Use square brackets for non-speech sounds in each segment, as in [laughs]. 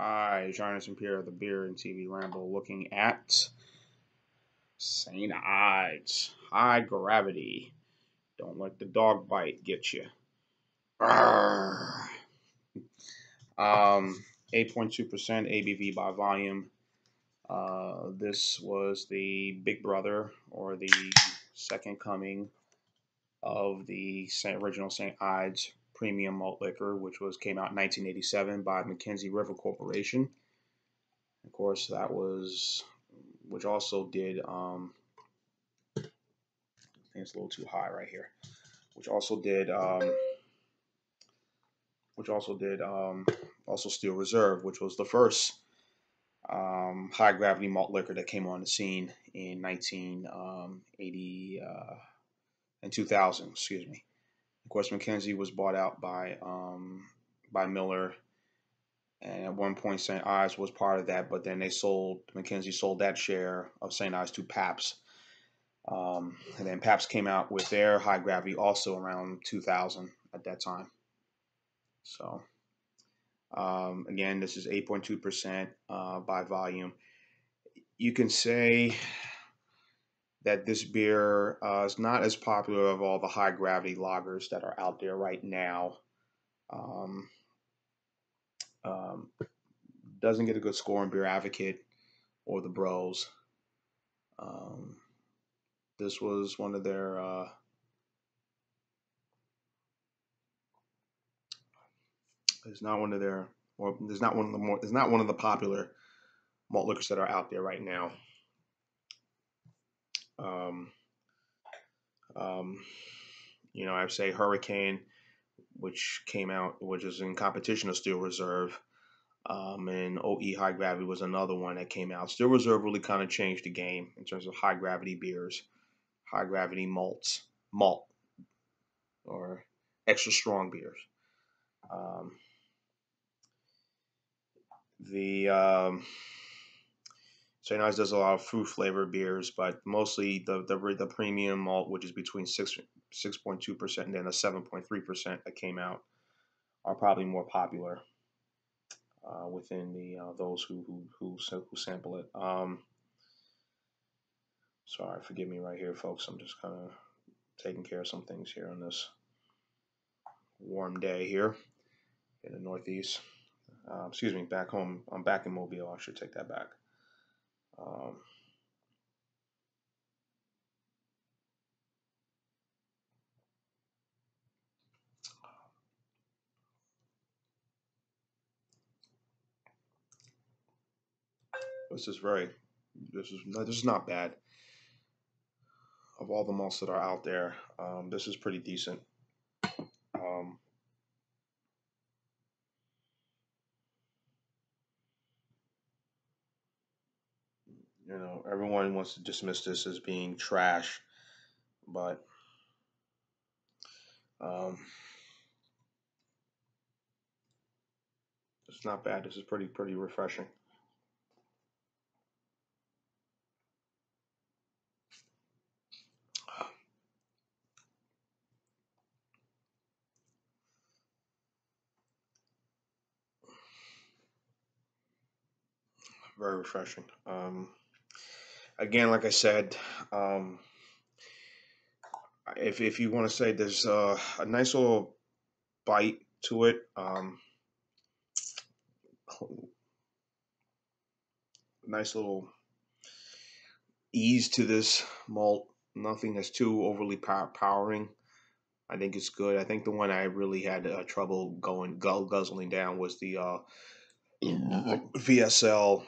Hi, Jonas and Pierre the Beer and TV Ramble looking at St. Ides. High gravity. Don't let the dog bite get you. Um, 8.2% ABV by volume. Uh, this was the big brother or the second coming of the original St. Ides premium malt liquor, which was came out in 1987 by McKenzie River Corporation. Of course, that was, which also did, um, I think it's a little too high right here, which also did, um, which also did, um, also Steel Reserve, which was the first um, high gravity malt liquor that came on the scene in 1980 uh, and 2000, excuse me. Of course, McKenzie was bought out by um, by Miller, and at one point St. Ides was part of that. But then they sold McKenzie sold that share of St. Ides to Pabst, um, and then Pabst came out with their high gravity also around 2000 at that time. So um, again, this is 8.2% uh, by volume. You can say that this beer uh, is not as popular of all the high gravity lagers that are out there right now. Um, um, doesn't get a good score in Beer Advocate or the Bros. Um, this was one of their uh, it's not one of their or there's not one of the more there's not one of the popular malt liquors that are out there right now. Um, um, you know, I would say Hurricane, which came out, which is in competition of Steel Reserve. Um, and OE High Gravity was another one that came out. Steel Reserve really kind of changed the game in terms of high gravity beers, high gravity malts, malt, or extra strong beers. Um, the um, St. Ides does a lot of fruit flavored beers, but mostly the, the the premium malt, which is between six six point two percent and then a seven point three percent that came out, are probably more popular uh, within the uh, those who who who, who sample it. Um, sorry, forgive me right here, folks. I'm just kind of taking care of some things here on this warm day here in the Northeast. Uh, excuse me, back home. I'm back in Mobile. I should take that back. Um, this is very, this is this is not bad. Of all the malts that are out there, um, this is pretty decent. Um, You know, everyone wants to dismiss this as being trash, but um, it's not bad. This is pretty pretty refreshing. Very refreshing. Um, again, like I said, um, if if you want to say there's uh, a nice little bite to it, um, nice little ease to this malt. Nothing that's too overly power- powering. I think it's good. I think the one I really had uh, trouble going guzzling down was the uh, [clears throat] VSL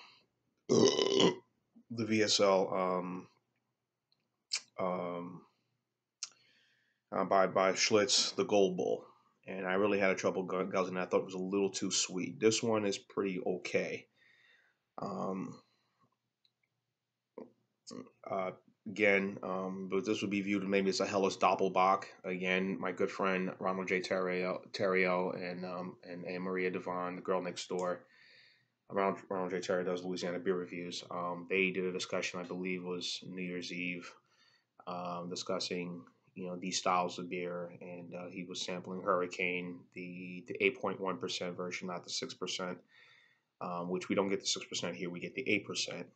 the VSL um, um, uh, by by Schlitz, the Gold Bull, and I really had a trouble guzzling. I thought it was a little too sweet. This one is pretty okay. Um, uh, again, um, but this would be viewed maybe as a Helles Doppelbock. Again, my good friend Ronald J. Terrio, Terrio and um, and, and Maria Devon, the girl next door around around J. Terry does Louisiana beer reviews. Um, they did a discussion, I believe, was New Year's Eve, um, discussing you know these styles of beer, and uh, he was sampling Hurricane, the the eight point one percent version, not the six percent. um, which we don't get the six percent here. We get the eight percent.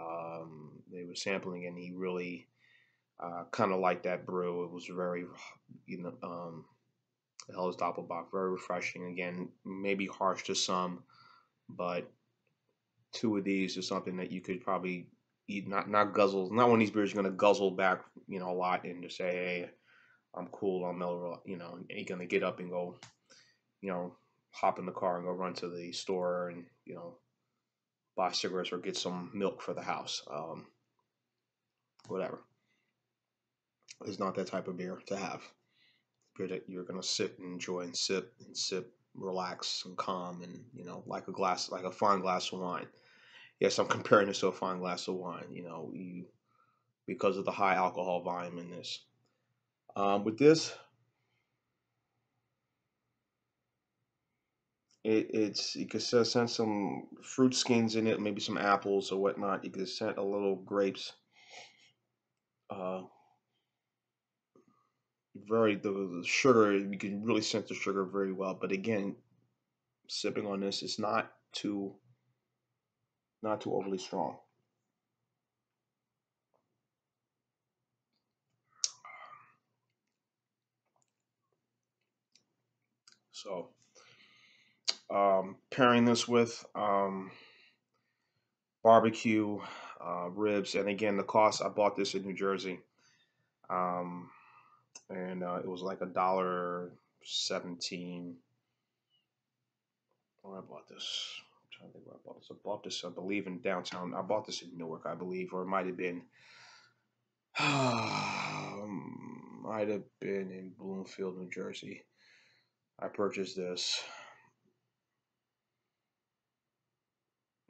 Um, they were sampling, and he really uh, kind of liked that brew. It was very, you know, um, Helles Doppelbock, very refreshing. Again, maybe harsh to some, but two of these is something that you could probably eat, not not guzzle. Not one of these beers you're gonna guzzle back, you know, a lot and just say, hey, I'm cool, I'm mellow, you know, and you're gonna get up and go, you know, hop in the car and go run to the store and you know buy cigarettes or get some milk for the house. Um, whatever. It's not that type of beer to have. Beer that you're gonna sit and enjoy and sip and sip, relax and calm and you know like a glass, like a fine glass of wine. Yes, I'm comparing this to a fine glass of wine. You know, you because of the high alcohol volume in this. Um, with this, It, it's you could send some fruit skins in it, maybe some apples or whatnot. You could send a little grapes. Uh, very the, the sugar you can really sense the sugar very well. But again, sipping on this it's not too not too overly strong. So um, pairing this with um, barbecue uh, ribs, and again, the cost. I bought this in New Jersey, um, and uh, it was like a dollar seventeen. Where I bought this? I'm trying to think where I bought this. I bought this, I believe, in downtown. I bought this in Newark, I believe, or it might have been. [sighs] might have been in Bloomfield, New Jersey. I purchased this.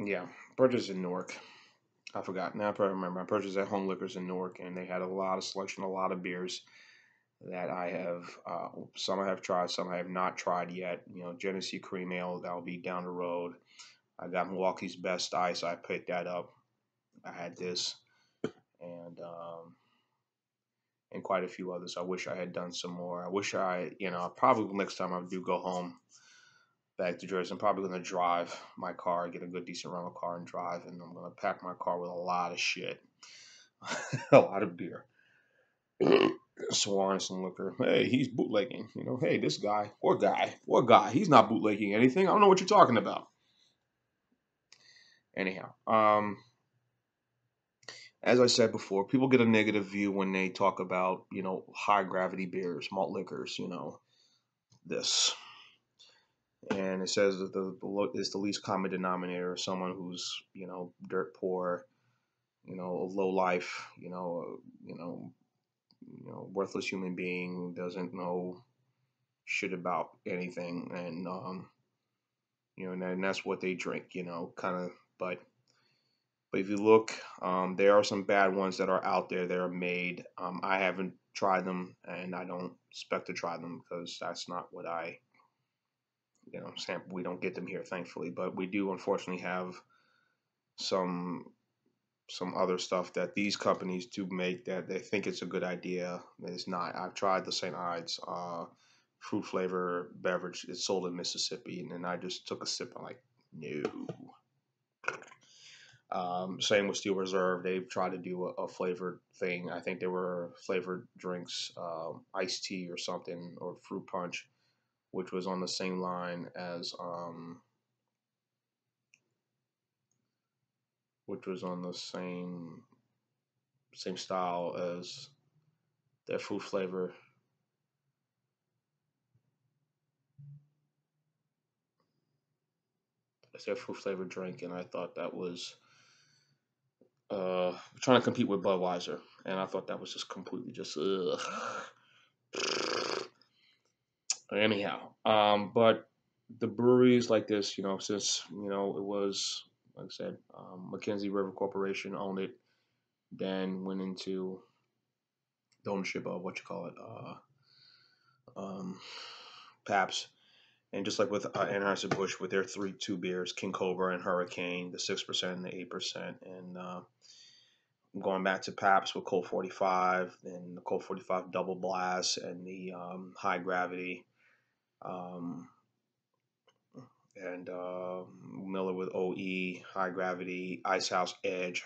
Yeah, purchased in Newark. I forgot. Now I probably remember. I purchased at Home Liquors in Newark, and they had a lot of selection, a lot of beers that I have. Uh, some I have tried, some I have not tried yet. You know, Genesee Cream Ale that'll be down the road. I got Milwaukee's Best Ice. I picked that up. I had this, and um, and quite a few others. I wish I had done some more. I wish I, you know, probably next time I do go home back to Jersey. I'm probably going to drive my car, get a good, decent rental car and drive, and I'm going to pack my car with a lot of shit, [laughs] a lot of beer. [clears throat] Swan some liquor. Hey, he's bootlegging. You know, hey, this guy, poor guy, poor guy. He's not bootlegging anything. I don't know what you're talking about. Anyhow, um, as I said before, people get a negative view when they talk about, you know, high gravity beers, malt liquors, you know, this and it says that the, the is the least common denominator of someone who's you know dirt poor you know a low life you know you know you know worthless human being doesn't know shit about anything and um you know and, and that's what they drink you know kind of but but if you look um, there are some bad ones that are out there that are made. Um, i haven't tried them and i don't expect to try them because that's not what i you know, we don't get them here, thankfully, but we do unfortunately have some some other stuff that these companies do make that they think it's a good idea. It's not. I've tried the St. Ides uh, fruit flavor beverage. It's sold in Mississippi, and then I just took a sip. I'm like, no. Um, same with Steel Reserve. They've tried to do a, a flavored thing. I think they were flavored drinks, um, iced tea or something, or fruit punch which was on the same line as um, which was on the same same style as their food flavor. As their fruit flavor drink, and I thought that was uh, trying to compete with Budweiser, and I thought that was just completely just ugh. Anyhow, um, but the breweries like this, you know, since you know it was like I said, um, McKenzie River Corporation owned it, then went into the ownership of what you call it, uh, um, Pabst. And just like with uh, Anheuser Busch, with their three two beers, King Cobra and Hurricane, the six percent and the eight percent, and uh, going back to Pabst with Colt 45 and the Colt 45 Double Blast and the um, High Gravity um, and uh, Miller with OE, high gravity, Ice House Edge,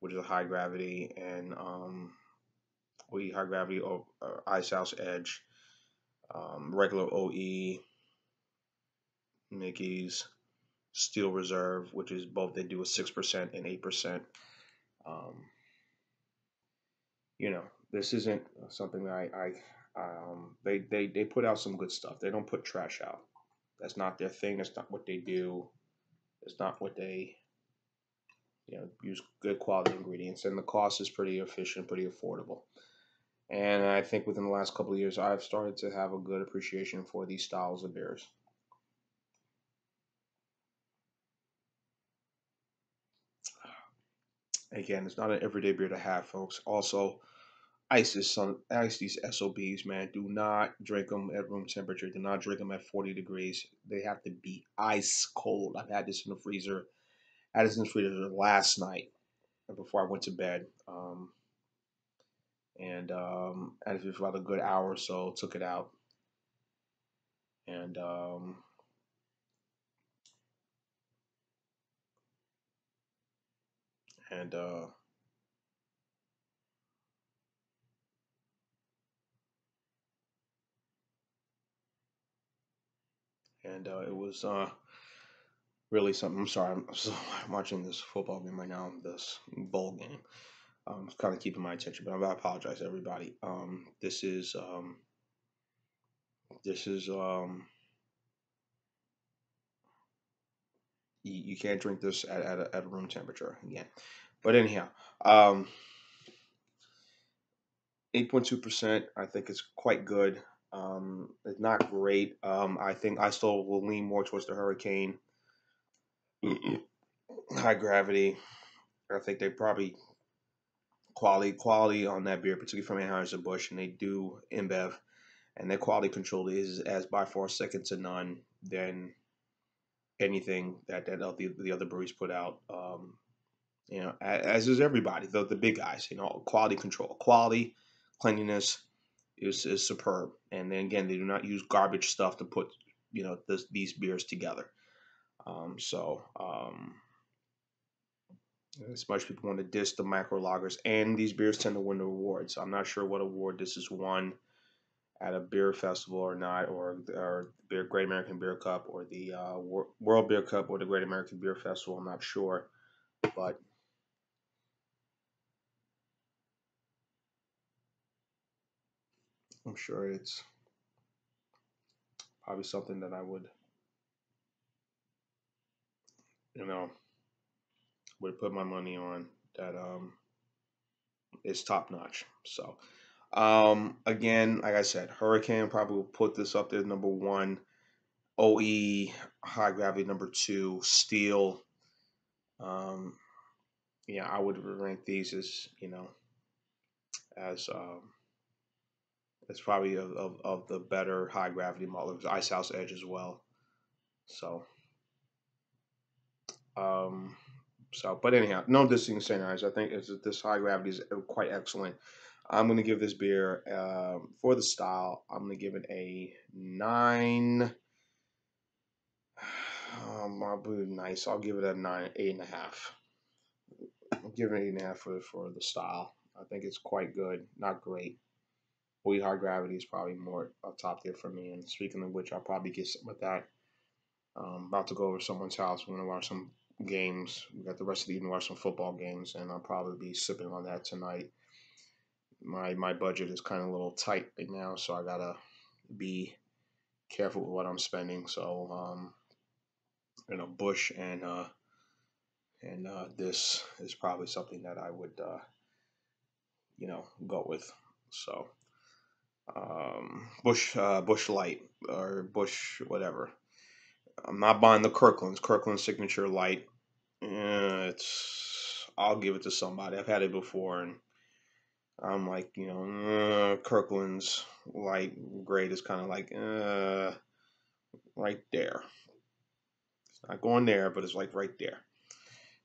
which is a high gravity, and um, OE high gravity or, or Ice House Edge, um, regular OE, Mickey's, Steel Reserve, which is both they do a six percent and eight percent. Um, you know, this isn't something that I, I um, they, they they put out some good stuff. They don't put trash out. That's not their thing. That's not what they do. It's not what they, you know, use good quality ingredients, and the cost is pretty efficient, pretty affordable. And I think within the last couple of years, I've started to have a good appreciation for these styles of beers. Again, it's not an everyday beer to have, folks. Also, ice some ice these SOBs, man. Do not drink them at room temperature. Do not drink them at 40 degrees. They have to be ice cold. I've had this in the freezer. I had this in the freezer last night before I went to bed. Um, and um, I had it for about a good hour or so. Took it out, and um, and uh, and uh, it was uh, really something. I'm sorry, I'm, [laughs] so, I'm, watching this football game right now, this bowl game. Um, kind of keeping my attention, but I apologize, everybody. Um, this is um, this is um, you, you can't drink this at at a, at room temperature again. But anyhow, um, 8.2%, I think is quite good. Um, it's not great. Um, I think I still will lean more towards the Hurricane. [clears throat] High gravity. I think they probably quality quality on that beer, particularly from Anheuser Busch, and they do InBev, and their quality control is as by far second to none than anything that that the, the other breweries put out. Um, you know, as is everybody, the the big guys. You know, quality control, quality, cleanliness is is superb. And then again, they do not use garbage stuff to put you know this, these beers together. Um, so um, as much people want to diss the micro lagers, and these beers tend to win the awards. I'm not sure what award this is won at a beer festival or not, or or the Great American Beer Cup, or the uh, World Beer Cup, or the Great American Beer Festival. I'm not sure, but I'm sure it's probably something that I would, you know, would put my money on that um is top notch. So um again, like I said, Hurricane probably will put this up there number one. OE high gravity number two, steel. Um yeah, I would rank these as, you know, as um it's probably of, of, of the better high gravity model. Ice House Edge as well. So, um, so, but anyhow, no dissing St. I think it's, this high gravity is quite excellent. I'm going to give this beer um, for the style. I'm going to give it a nine. [sighs] Um, I'll be nice. I'll give it a nine, eight and a half. I'll give it an eight and a half for for the style. I think it's quite good, not great. We High Gravity is probably more up top there for me. And speaking of which, I'll probably get some with that. Um, about to go over someone's house. We're gonna watch some games. We got the rest of the evening watch some football games, and I'll probably be sipping on that tonight. My my budget is kind of a little tight right now, so I gotta be careful with what I'm spending. So um, you know, Busch and uh, and uh, this is probably something that I would uh, you know go with. So um, Busch uh, Busch Light or Bush whatever. I'm not buying the Kirkland's Kirkland Signature Light. Eh, it's I'll give it to somebody. I've had it before, and I'm like, you know, uh, Kirkland's Light grade is kind of like uh, right there. It's not going there, but it's like right there.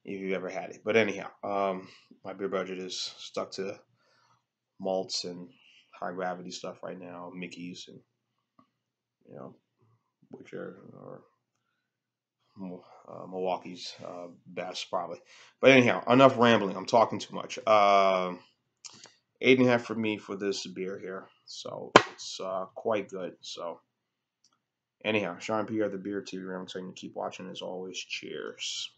If you've ever had it, but anyhow, um, my beer budget is stuck to malts and high gravity stuff right now, Mickey's and you know, which are, uh, Milwaukee's uh, best, probably. But anyhow, enough rambling. I'm talking too much. Uh, eight and a half for me for this beer here. So it's uh, quite good. So anyhow, Jean Pierre, the beer TV. I'm saying keep watching as always. Cheers.